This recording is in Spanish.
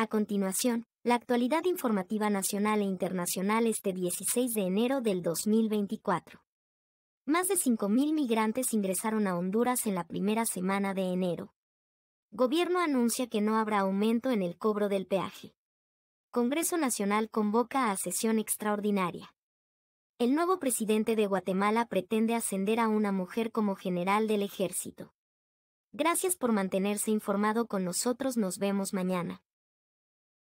A continuación, la actualidad informativa nacional e internacional este 16 de enero del 2024. Más de 5.000 migrantes ingresaron a Honduras en la primera semana de enero. Gobierno anuncia que no habrá aumento en el cobro del peaje. Congreso Nacional convoca a sesión extraordinaria. El nuevo presidente de Guatemala pretende ascender a una mujer como general del ejército. Gracias por mantenerse informado con nosotros, nos vemos mañana.